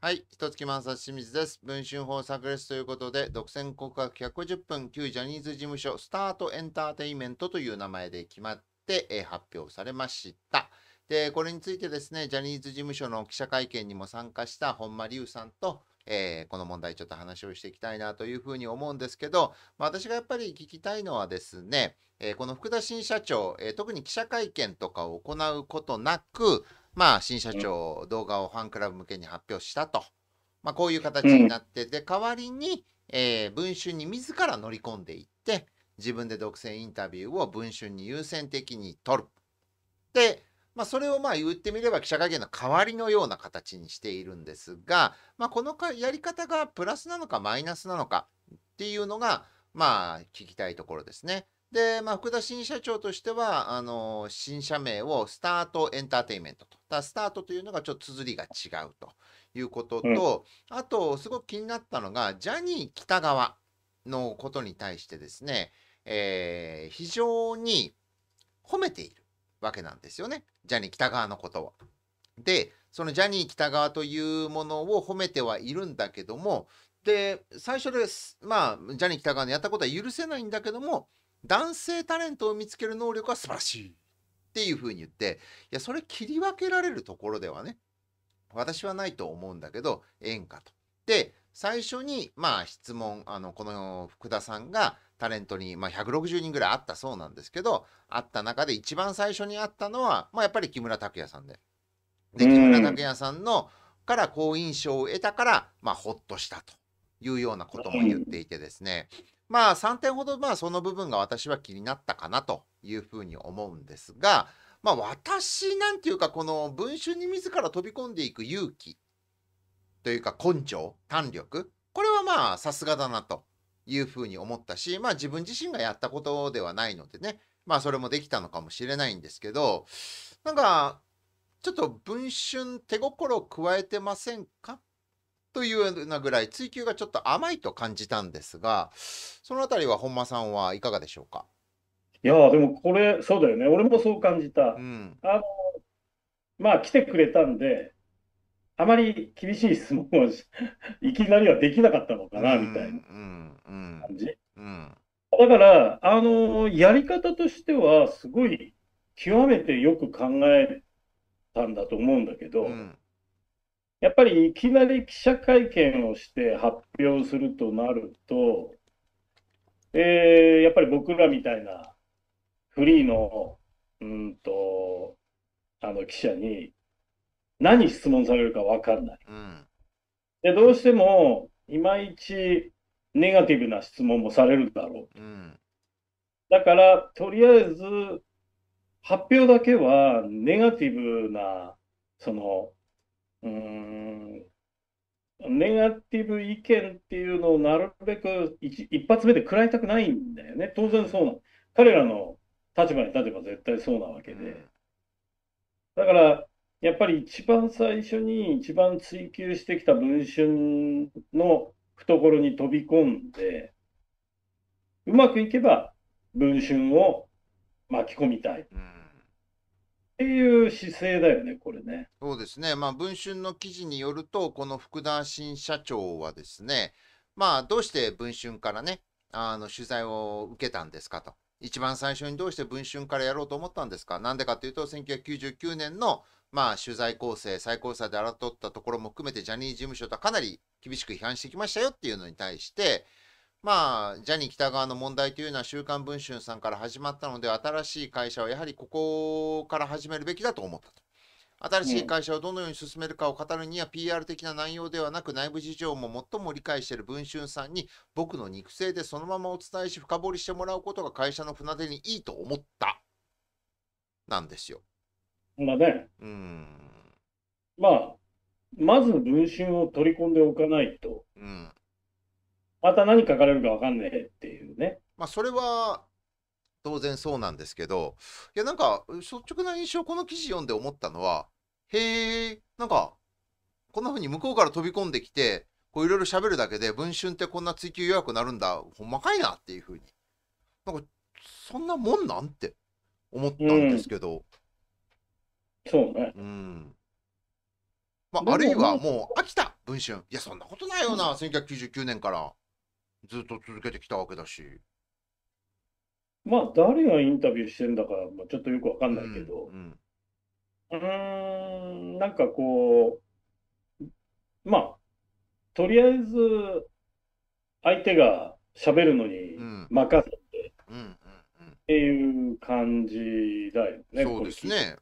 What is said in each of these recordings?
はい、一月満冊清水です。文春法炸裂ということで、独占告白150分、旧ジャニーズ事務所、スタートエンターテインメントという名前で決まって、発表されました。で、これについてですね、ジャニーズ事務所の記者会見にも参加した本間隆さんと、えーこの問題ちょっと話をしていきたいなというふうに思うんですけど、まあ、私がやっぱり聞きたいのはですね、えーこの福田新社長、えー特に記者会見とかを行うことなく、まあ、新社長、動画をファンクラブ向けに発表したと。まあ、こういう形になって、で、代わりに、えー文春に自ら乗り込んでいって、自分で独占インタビューを文春に優先的に取る。で、まあ、それをまあ言ってみれば記者会見の代わりのような形にしているんですが、まあ、このかやり方がプラスなのかマイナスなのかっていうのが、まあ、聞きたいところですね。で、まあ、福田新社長としては、あの新社名をスタートエンターテインメントと。ただスタートというのがちょっと綴りが違うということと、あと、すごく気になったのが、ジャニー喜多川のことに対してですね、えー非常に褒めているわけなんですよね。ジャニー喜多川のことを。で、そのジャニー喜多川というものを褒めてはいるんだけども、で、最初です、まあ、ジャニー喜多川のやったことは許せないんだけども、男性タレントを見つける能力は素晴らしいっていうふうに言って、いや、それ切り分けられるところではね、私はないと思うんだけど、ええんかと。で、最初に、まあ、質問、あの、この福田さんがタレントに、まあ、160人ぐらいあったそうなんですけど、あった中で一番最初にあったのは、まあ、やっぱり木村拓哉さんで。で、うん木村拓哉さんのから好印象を得たから、まあ、ほっとしたというようなことも言っていてですね、まあ、3点ほど、まあ、その部分が私は気になったかなというふうに思うんですが、まあ、私なんていうか、この文春に自ら飛び込んでいく勇気というか根性、胆力、これはまあ、さすがだなというふうに思ったし、まあ、自分自身がやったことではないのでね、まあ、それもできたのかもしれないんですけど、なんか、ちょっと文春手心を加えてませんか？というようなぐらい追求がちょっと甘いと感じたんですが、そのあたりは本間さんはいかがでしょうか？いやーでもこれ、そうだよね。俺もそう感じたう。ん。まあ、来てくれたんで、あまり厳しい質問をし いきなりはできなかったのかな、みたいなうん。うん。感じ。うん。だから、あのやり方としては、すごい極めてよく考えたんだと思うんだけど、うん。やっぱりいきなり記者会見をして発表するとなると、えーやっぱり僕らみたいなフリーの、うんと、あの記者に何質問されるか分かんない。うん。で、どうしてもいまいちネガティブな質問もされるだろう。うん。だから、とりあえず発表だけはネガティブな、その、うーん、ネガティブ意見っていうのをなるべく一一発目で食らいたくないんだよね。当然そうな。彼らの立場に立てば絶対そうなわけで。だから、やっぱり一番最初に一番追求してきた文春の懐に飛び込んで、うまくいけば文春を巻き込みたいっうん。っていう姿勢だよね、これね。そうですね、まあ、文春の記事によると、この福田新社長はですね、まあ、どうして文春からね、あの取材を受けたんですかと。一番最初にどうして文春からやろうと思ったんですかなんでかというと、1999年の、まあ、取材構成、最高裁で争ったところも含めて、ジャニーズ事務所とはかなり厳しく批判してきましたよっていうのに対して、まあ、ジャニー喜多川の問題というのは、週刊文春さんから始まったので、新しい会社はやはりここから始めるべきだと思ったと。新しい会社をどのように進めるかを語るには PR 的な内容ではなく内部事情も最も理解している文春さんに僕の肉声でそのままお伝えし深掘りしてもらうことが会社の船出にいいと思ったなんですよ。まあね、うーん。まあ、まず文春を取り込んでおかないと、うん。また何書かれるかわかんねえっていうね。まあそれは当然そうなんですけど、いやなんか率直な印象この記事読んで思ったのは、へえ、なんかこんな風に向こうから飛び込んできて、こういろいろ喋るだけで文春ってこんな追求予約なるんだ、ほんまかいなっていう風に。なんかそんなもんなんって思ったんですけど、そうね。うん。まあ、あるいはまあもう飽きた文春。いや、そんなことないよな、1999年からずっと続けてきたわけだし。まあ、誰がインタビューしてんだか、まあ、ちょっとよくわかんないけど、うんうーん、なんかこう、まあ、とりあえず、相手が喋るのにうん任せてうんっていう感じだよね、そうですね。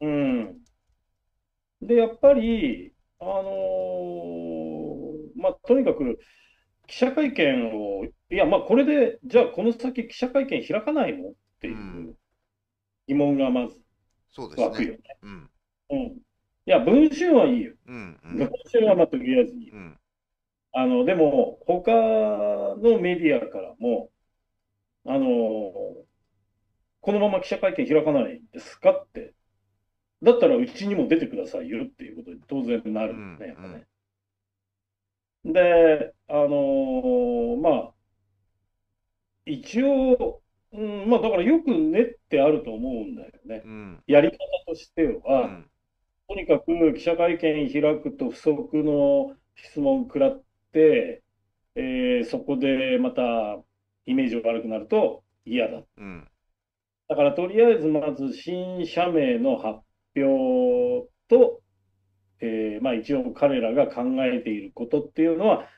うん。で、やっぱり、あのーまあ、とにかく、記者会見を、いや、まあ、これで、じゃあ、この先、記者会見開かないの？っていううん疑問がまずそうですね。湧くよね。うんうん。いや、文春はいいよ。うんうん文春はまあとりあえずいいよ。うんあの、でも、他のメディアからも、あのこのまま記者会見開かないんですかって。だったらうちにも出てくださいよっていうことに当然なるんですね、やっぱね。で、あのまあ、一応、うん、まあだからよく練ってあると思うんだよね。うんやり方としてうは、んとにかく記者会見開くと不足の質問食らって、えーそこでまたイメージが悪くなると嫌だ。うんだからとりあえずまず新社名の発表と、えーまあ一応彼らが考えていることっていうのは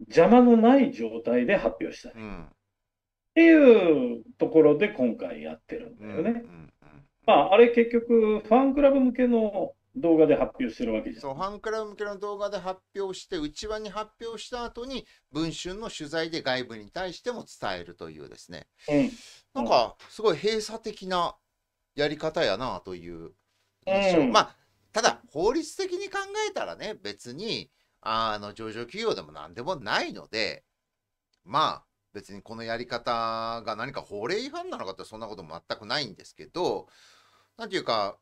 邪魔のない状態で発表したいっうんていうところで今回やってるんだうんよね。うんまああれ結局ファンクラブ向けの動画で発表してるわけじゃん。そう、ファンクラブ向けの動画で発表して、内輪に発表した後に、文春の取材で外部に対しても伝えるというですね、うんなんか、すごい閉鎖的なやり方やなという印象。うんまあ、ただ、法律的に考えたらね、別に、あの、上場企業でも何でもないので、まあ、別にこのやり方が何か法令違反なのかってそんなことも全くないんですけど、なんていうか、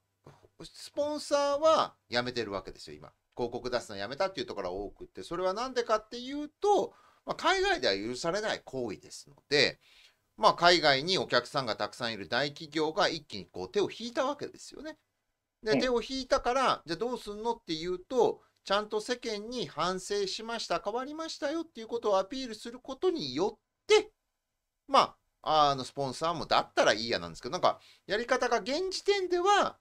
スポンサーは辞めてるわけですよ、今。広告出すのやめたっていうところが多くって、それは何でかっていうと、まあ、海外では許されない行為ですので、まあ、海外にお客さんがたくさんいる大企業が一気にこう手を引いたわけですよね。で、うん手を引いたから、じゃあどうすんのっていうと、ちゃんと世間に反省しました、変わりましたよっていうことをアピールすることによって、まあ、あのスポンサーもだったらいいやなんですけど、なんかやり方が現時点では、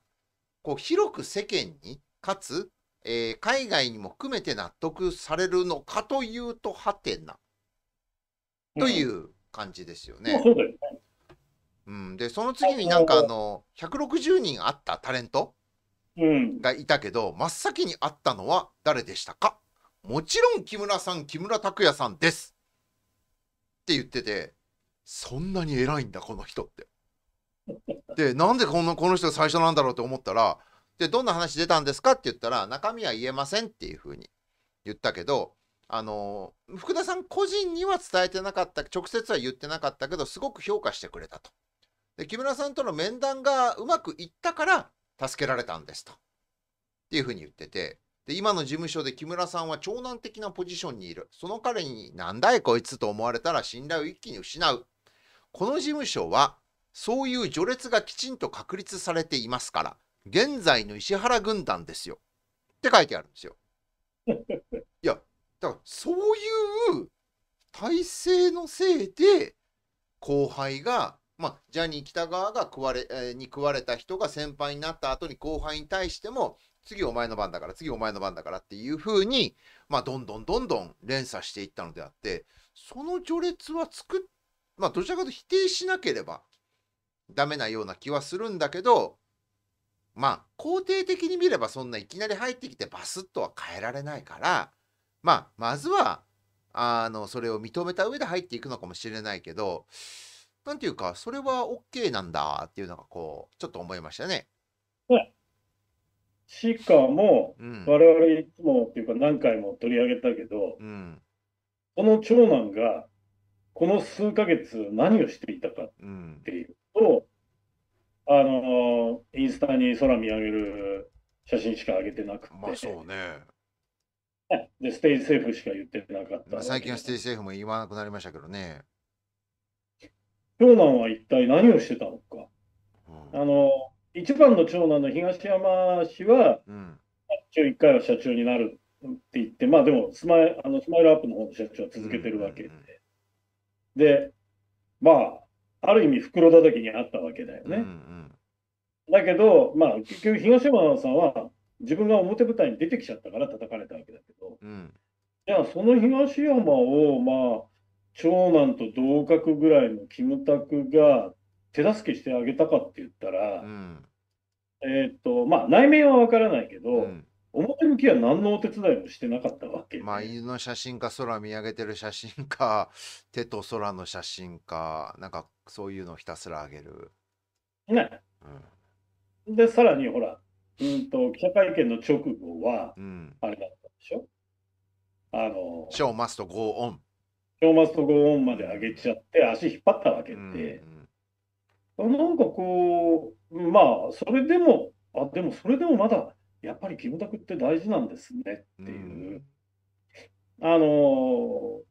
こう広く世間に、かつ、えー海外にも含めて納得されるのかというと、はてなという感じですよまあね。そうん、で、その次になんかあの、160人あったタレント。うん。がいたけど、真っ先に会ったのは誰でしたか？もちろん木村さん、木村拓哉さんです。って言ってて、そんなに偉いんだ、この人って。で、なんでこのこの人が最初なんだろうって思ったら、で、どんな話出たんですか？って言ったら、中身は言えませんっていうふうに言ったけど、あの福田さん個人には伝えてなかった、直接は言ってなかったけど、すごく評価してくれたと。で、木村さんとの面談がうまくいったから、助けられたんですと。っていうふうに言ってて、で、今の事務所で木村さんは長男的なポジションにいる。その彼に、なんだいこいつと思われたら信頼を一気に失う。この事務所は、そういう序列がきちんと確立されていますから、現在の石原軍団ですよ。って書いてあるんですよ。いや、だからそういう体制のせいで、後輩が、まあ、ジャニー喜多川が食われ、えーに食われた人が先輩になった後に後輩に対しても、次お前の番だから、次お前の番だからっていう風に、まあ、どんどんどんどん連鎖していったのであって、その序列は作っ、まあ、どちらかと否定しなければダメなような気はするんだけど、まあ、肯定的に見ればそんないきなり入ってきてバスッとは変えられないから、まあ、まずは、あの、それを認めた上で入っていくのかもしれないけど、なんていうか、それは OK なんだっていうのが、こう、ちょっと思いましたね。しかも、うん。我々いつもっていうか何回も取り上げたけど、うん。この長男がこの数ヶ月何をしていたかっうん。ていうと、あの、インスタに空見上げる写真しか上げてなくて、まあ、そうね。で、ステージセーフしか言ってなかったまあ、最近はステージ。ジセーフも言わなくなりましたけどね。長男は一体何をしてたのか。うんあの、一番の長男の東山氏は、うん。一応一回は社長になるって言って、まあでもスマイあのスマイルアップの方の社長は続けてるわけで、で、まあ、ある意味袋叩きにあったわけだようんうね。んだけど、まあ結局東山さんは自分が表舞台に出てきちゃったから叩かれたわけだけど、うんじゃあその東山を、まあ、長男と同格ぐらいのキムタクが手助けしてあげたかって言ったら、うん。えーっと、まあ内面はわからないけど、うん。表向きは何のお手伝いもしてなかったわけ。で。まあ犬の写真か空見上げてる写真か 手と空の写真かなんかそういうのをひたすらあげる、ね。うん。で、さらにほら、うんと、記者会見の直後は、うん、あれだったでしょ？あの、ショーマストゴーオン、ショーマストゴーオンまで上げちゃって、足引っ張ったわけうんで、なんかこう、まあ、それでも、あ、でもそれでもまだ、やっぱりキムタクって大事なんですねってう。ん。いう、あのー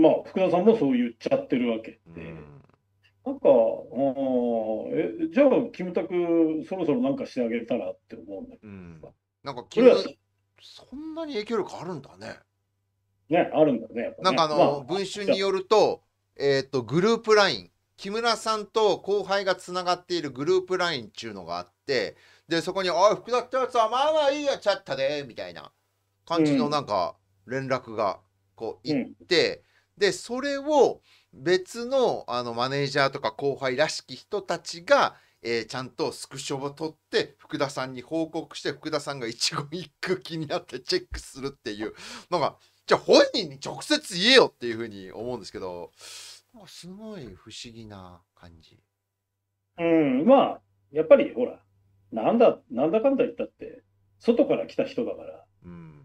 まあ、福田さんもそう言っちゃってるわけで、うん。なんか、え、じゃあ、キムタク、そろそろなんかしてあげたらって思うんだけうん。なんかそれは君そんなに影響力あるんだねね、あるんだね、ね。なんかあの、まあ文春によると、えっ、と、グループライン、木村さんと後輩がつながっているグループラインっていうのがあって、で、そこに、おい、福田ってやつはまあまあいいやちゃったで、みたいな感じのうんなんか連絡がこううん行って、で、それを別のあのマネージャーとか後輩らしき人たちが、えーちゃんとスクショを取って福田さんに報告して福田さんが一言一句気になってチェックするっていうのがじゃあ本人に直接言えよっていうふうに思うんですけどすごい不思議な感じ。うん、まあ、やっぱりほら、なんだ、なんだかんだ言ったって、外から来た人だから、うん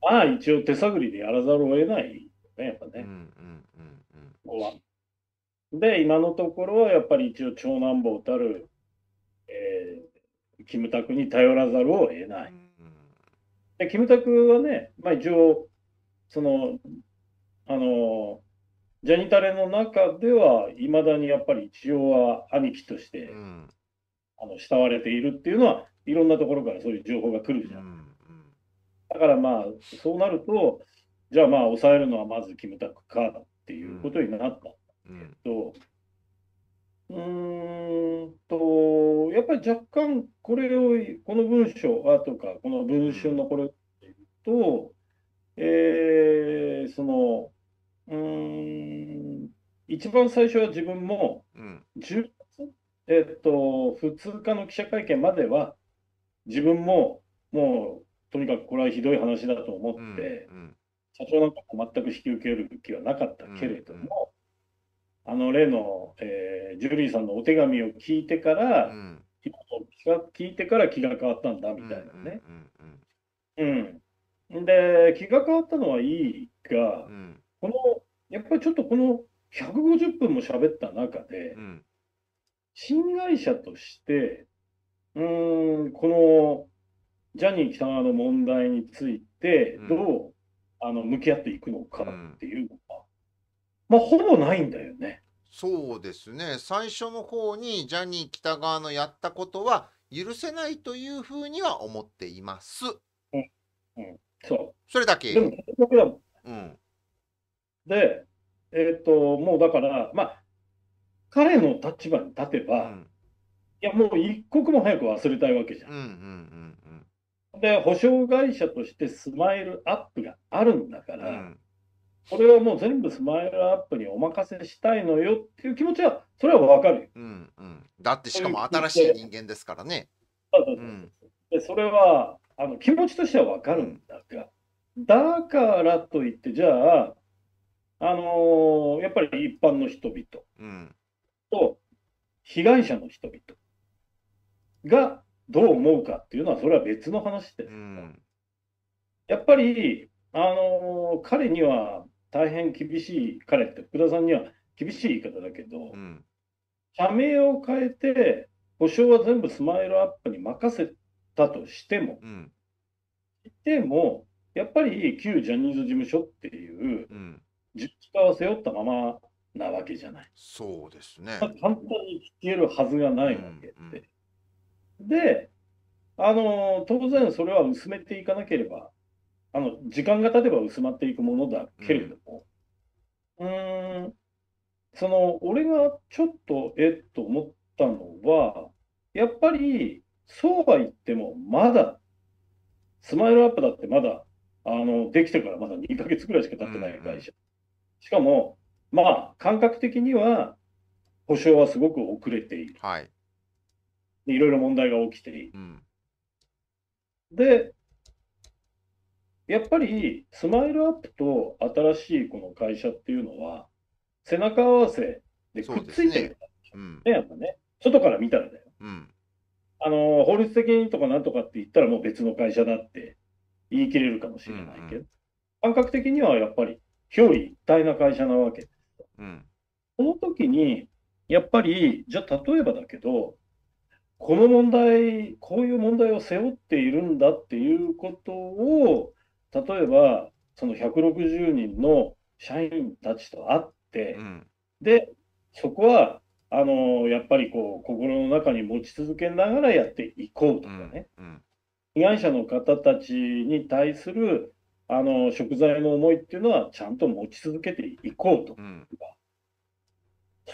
まあ一応手探りでやらざるを得ないよね、やっぱね、うんうんうんここは。で、今のところはやっぱり一応長男坊たる、えーキムタクに頼らざるを得うない。んで、キムタクはね、まあ一応、その、あの、ジャニタレの中では、いまだにやっぱり一応は兄貴として、うん。あの慕われているっていうのは、いろんなところからそういう情報が来るじゃん。うんだからまあ、そうなると、じゃあまあ、抑えるのはまずキムタクかっていうことになった。んだうん。けど、うーんと、やっぱり若干、これを、この文章あとか、この文春のこれと、えーその、うーん、一番最初は自分も、うん。10月、えっと、2日の記者会見までは、自分ももう、とにかくこれはひどい話だと思っうんて、うん。社長なんかも全く引き受ける気はなかったけれども、あの例の、えージュリーさんのお手紙を聞いてから、うん。聞いてから気が変わったんだみたいなね。うんうん。うん。で、気が変わったのはいいがう、んこの、やっぱりちょっとこの150分も喋った中でう、ん新会社として、うーん、このジャニー喜多川の問題についてうん、どう、あの向き合っていくのかっていうのが、まあ、ほぼないんだよね。そうですね。最初の方にジャニー喜多川のやったことは許せないというふうには思っていますそそれだう。け？でも、結局だもん。うん。で、えっと、もうだから、まあ、彼の立場に立てば、うん。いや、もう一刻も早く忘れたいわけじゃうんうんん。うん。で、保証会社としてスマイルアップがあるんだから、うんうん。これはもう全部スマイルアップにお任せしたいのよっていう気持ちは、それはわかるよ。うんうん。だってしかも新しい人間ですからね。そうそうそう。うん。で、それは、あの、気持ちとしてはわかるんだが、だからといって、じゃあ、あのーやっぱり一般の人々うん。と被害者の人々がどう思うかっていうのは、それは別の話です。うん。やっぱり、あのー彼には大変厳しい、彼って福田さんには厳しい言い方だけど、うん。社名を変えて、保証は全部スマイルアップに任せたとしても、うん。でも、やっぱり旧ジャニーズ事務所っていううん。実家を背負ったままなわけじゃない。そうですね。まあ簡単に消えるはずがないわけで。で、あの、当然それは薄めていかなければ、あの、時間が経てば薄まっていくものだけれども、うーん、その、俺がちょっと、えっと思ったのは、やっぱり、そうは言っても、まだ、スマイルアップだってまだ、あの、できてからまだ2ヶ月くらいしか経ってない会社。しかも、まあ、感覚的には、保証はすごく遅れている。はい。いろいろ問題が起きている。うん。で、やっぱりスマイルアップと新しいこの会社っていうのは、背中合わせでくっついてるうん。ね、やっぱね。外から見たらだよ。うん。あの、法律的にとかなんとかって言ったらもう別の会社だって言い切れるかもしれないけど、うん感覚的にはやっぱり表裏一体な会社なわけ。うん。その時に、やっぱり、じゃあ例えばだけど、この問題、こういう問題を背負っているんだっていうことを、例えば、その160人の社員たちと会ってう、ん。で、そこは、あの、やっぱりこう、心の中に持ち続けながらやっていこうとうんかね、。うん。被害者の方たちに対する、あの、食材の思いっていうのはちゃんと持ち続けていこうと。うん。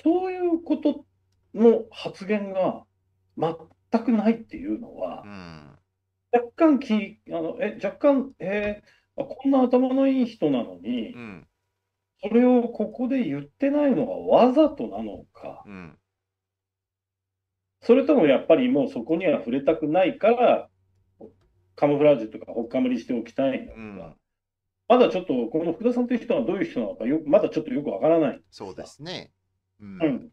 そういうことの発言が全くないっていうのはう、ん。若干き、あの、え、若干、えーあこんな頭のいい人なのにう、ん。それをここで言ってないのがわざとなのか、うん。それともやっぱりもうそこには触れたくないから、カムフラージュとかほっかむりしておきたいのか、うん。まだちょっとこの福田さんという人がどういう人なのかよ、まだちょっとよくわからない。そうですね。う。うんん。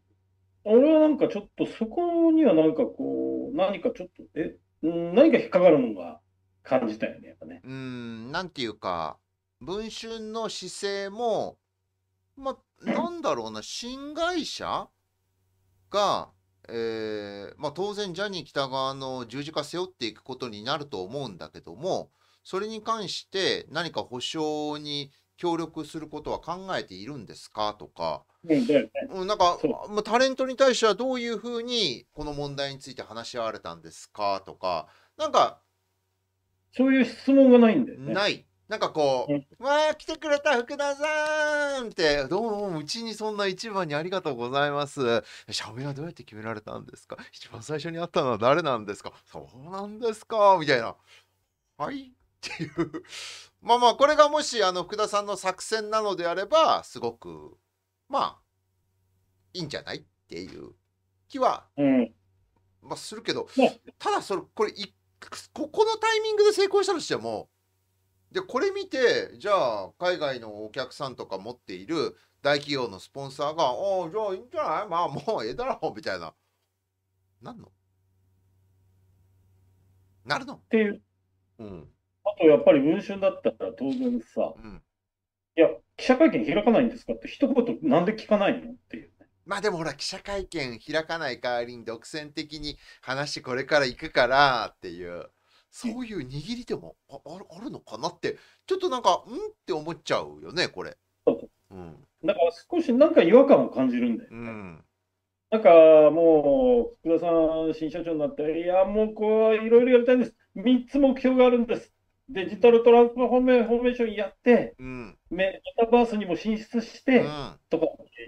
俺はなんかちょっとそこにはなんかこう、何かちょっと、え、うん何か引っかかるものが感じたよね、やっぱね。うん。なんていうか、文春の姿勢も、まあ、なんだろうな、新会社？が、えーまあ、当然ジャニー喜多川の十字架背負っていくことになると思うんだけどもそれに関して何か保証に協力することは考えているんですかとか、うん、なんかまあタレントに対してはどういうふうにこの問題について話し合われたんですかとか。なんかそういう質問がないんだよね。ない。なんかこう、うんわあ、来てくれた福田さんって、どうも、うちにそんな一番にありがとうございます。社名はどうやって決められたんですか一番最初に会ったのは誰なんですかそうなんですか？みたいな。はい？っていう。まあまあ、これがもし、あの、福田さんの作戦なのであれば、すごく、まあ、いいんじゃないっていう気は、うん。まあ、するけどね、ただそれ、これい、ここのタイミングで成功したとしても、で、これ見て、じゃあ、海外のお客さんとか持っている大企業のスポンサーが、ああ、じゃあいいんじゃないまあ、もうええだろ、みたいな。なんの？なるの？っていう。うん。あとやっぱり文春だったら当然さ、うん。いや、記者会見開かないんですか？って一言なんで聞かないの？っていうね。まあでもほら、記者会見開かない代わりに独占的に話これから行くからっていう、そういう握りでもああるあるのかなって、ちょっとなんか、んって思っちゃうよね、これ。そううん。だから少しなんか違和感を感じるんだよね。うん。なんかもう、福田さん、新社長になって、いや、もうこう、いろいろやりたいんです。3つ目標があるんです。デジタルトランスフォーメーションやって、うん。メメタバースにも進出しうて、ん。とか、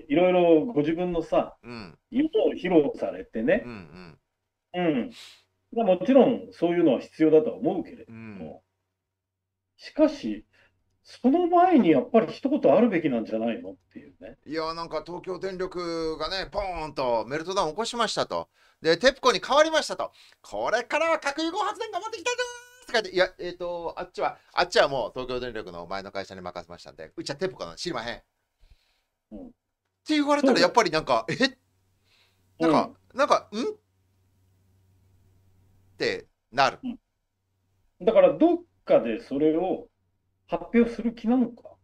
いろいろご自分のさ、うん。夢を披露されてねう。ん。うん。まあもちろん、そういうのは必要だとは思うけれどうん。も、しかし、その前にやっぱり一言あるべきなんじゃないのっていうね。いやなんか東京電力がねポーンとメルトダウン起こしましたと。でテプコに変わりましたと。これからは核融合発電頑張っていきたいぞーって書いていやえっ、とあっちはあっちはもう東京電力の前の会社に任せましたんでうちはテプコなの知りまへん、うん。って言われたらやっぱりなんかえ？なんか、なんかん？ってなる。だから、どっかでそれを発表する気なのか、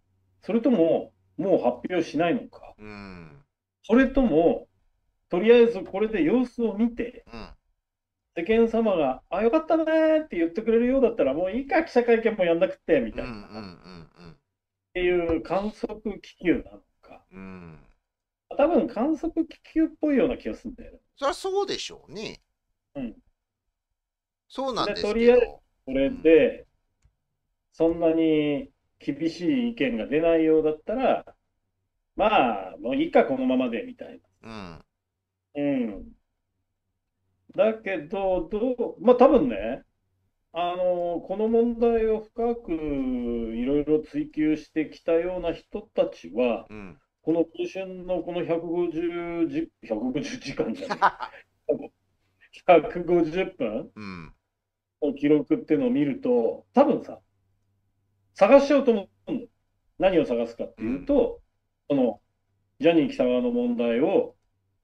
それとも、もう発表しないのか、うん。それとも、とりあえずこれで様子を見て、うん。世間様が、あ、よかったねーって言ってくれるようだったら、もういいか、記者会見もやんなくて、みたいな、っうんていう観測気球なのか。うんうん。多分観測気球っぽいような気がするんだよね。そりゃそうでしょうね。うんそうなんですでとりあえずけど、これで、そんなに厳しい意見が出ないようだったら、まあ、もういいか、このままで、みたいうん、な。うん。だけど、どう、まあ多分ね、あの、この問題を深くいろいろ追求してきたような人たちは、うん。この文春のこの150時、150時間じゃない、150分。うん、の記録っていうのを見ると、多分さ、探しちゃうと思う。何を探すかっていうと、その、ジャニー喜多川の問題を、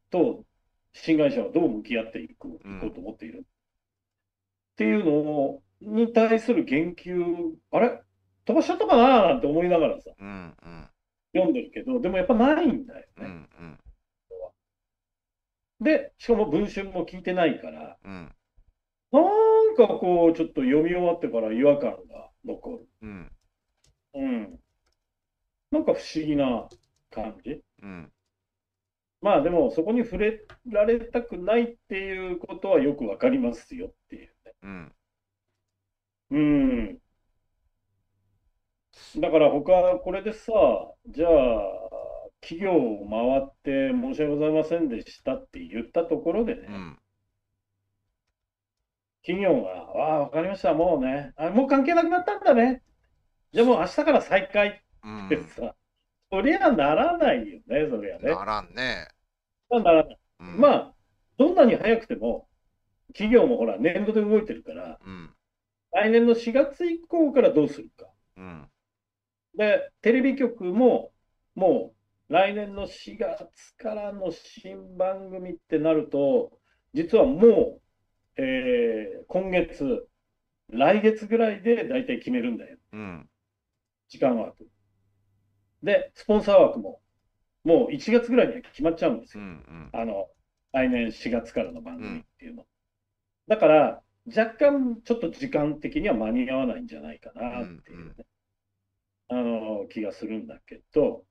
と、新会社はどう向き合っていこうと思っている。っていうのを、に対する言及、あれ？飛ばしちゃったかななんて思いながらさ、うん、うん、読んでるけど、でもやっぱないんだよね。うん、うん、で、しかも文春も聞いてないから、うん、なんかこう、ちょっと読み終わってから違和感が残る。うん、うん。なんか不思議な感じ。うん、まあでも、そこに触れられたくないっていうことはよくわかりますよっていうね。うん、うん。だから他、これでさ、じゃあ、企業を回って申し訳ございませんでしたって言ったところでね、うん、企業が、ああ、わかりました、もうね、あ、もう関係なくなったんだね。じゃあもう明日から再開うんってさ、そりゃならないよね、そりゃね。ならんね。ならない。うん、まあ、どんなに早くても、企業もほら、年度で動いてるから、うん、来年の4月以降からどうするか。うん、で、テレビ局も、もう来年の4月からの新番組ってなると、実はもう、えー今月、来月ぐらいで大体決めるんだよ、うん、時間枠。で、スポンサー枠も、もう1月ぐらいには決まっちゃうんですうん、うよ。ん、あの、来年4月からの番組っていうの。だから、若干ちょっと時間的には間に合わないんじゃないかなっていうね、あの、気がするんだけど、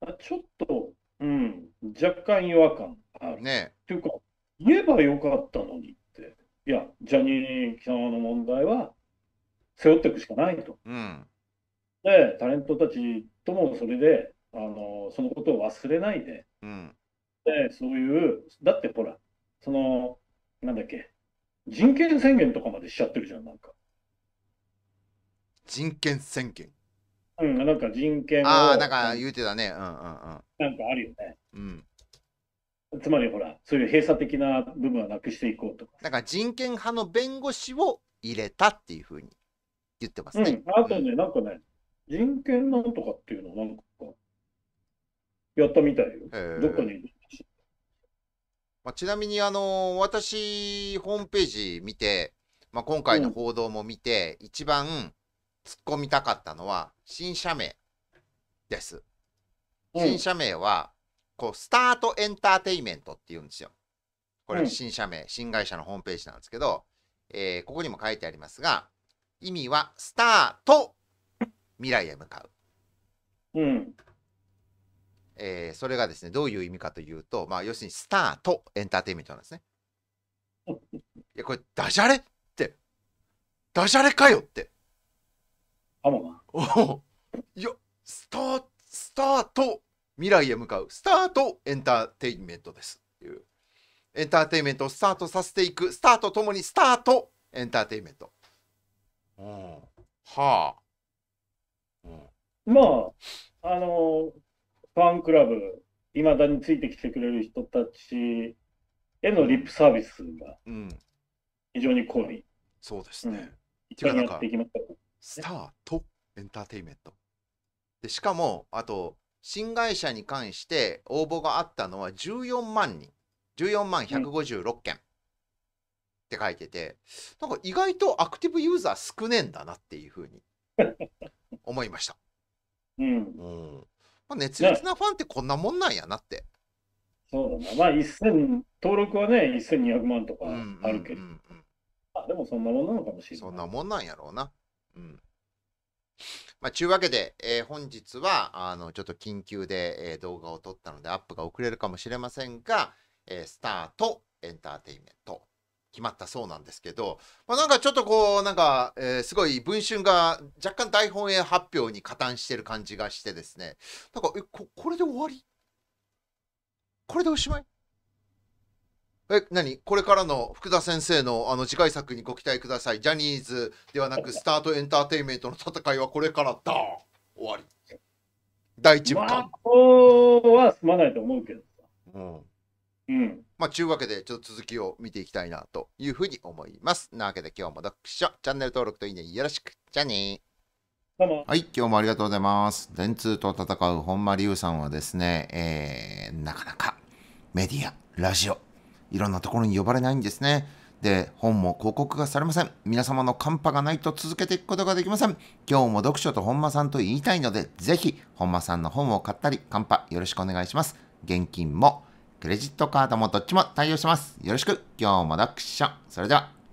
あちょっと、うん、若干違和感ある。ねっていうか、言えばよかったのにって。いや、ジャニー喜多川の問題は背負っていくしかないと。うん、で、タレントたちともそれで、あの、そのことを忘れないで、うん、で、そういう、だってほら、その、なんだっけ、人権宣言とかまでしちゃってるじゃん、なんか。人権宣言？うん、なんか人権を、ああ、なんかなん言うてたね。うん、うん、かあるよね。うん、うん。つまりほら、そういう閉鎖的な部分はなくしていこうとか。なんか人権派の弁護士を入れたっていうふうに言ってますね。うん、あとね、なんかね、人権なんとかっていうのをなんか、やったみたいよ。どっかに。まあ、ちなみにあの私ホームページ見て、まあ、今回の報道も見て、一番突っ込みたかったのは新社名です。うん新社名はこうスタートエンターテイメントって言うんですよ。これうん新社名、新会社のホームページなんですけど、えーここにも書いてありますが意味はスタート未来へ向かう。うん。えーそれがですねどういう意味かというと、まあ、要するにスタートエンターテインメントなんですね。いやこれダジャレってダジャレかよって。かもな。おおいやスタースタート未来へ向かうスタートエンターテインメントですエンターテインメントをスタートさせていくスタートともにスタートエンターテインメント。うんはあ。うんまあ、あの、ファンクラブ、いまだについてきてくれる人たちへのリップサービスがうん、非常に濃い。そうですね。一緒にやっていきました。スタートエンターテインメント。でしかも、あと、新会社に関して応募があったのは14万人、14万156件って書いてて、なんか意外とアクティブユーザー少ねえんだなっていうふうに 思いました。うん。うんまあ、熱烈なファンってこんなもんなんやなって。そうだな。まあ、1000、登録はね、1200万とかうんうんあるけど、うんうんあでもそんなもんなのかもしれない。そんなもんなんやろうな。うん。まあ、ちゅうわけで、えー本日は、あの、ちょっと緊急で、えー動画を撮ったので、アップが遅れるかもしれませんが、えースタートエンターテインメント決まったそうなんですけど、まあ、なんかちょっとこうなんか、えー、すごい文春が若干大本営発表に加担してる感じがしてですね。なんかえここれで終わり？これでおしまい？え何？これからの福田先生のあの次回作にご期待くださいジャニーズではなくスタートエンターテインメントの戦いはこれからだ終わり第一部まあ、そうは済まないと思うけどさ。うんうん。まあ、ちゅうわけで、ちょっと続きを見ていきたいなというふうに思います。なわけで、今日も読書、チャンネル登録といいねよろしく。じゃあね。はい、今日もありがとうございます。電通と戦う本間龍さんはですね、えー、なかなかメディア、ラジオ、いろんなところに呼ばれないんですね。で、本も広告がされません。皆様のカンパがないと続けていくことができません。今日も読書と本間さんと言いたいので、ぜひ本間さんの本を買ったり、カンパよろしくお願いします。現金もクレジットカードもどっちも対応します。よろしく。今日も読書。それでは。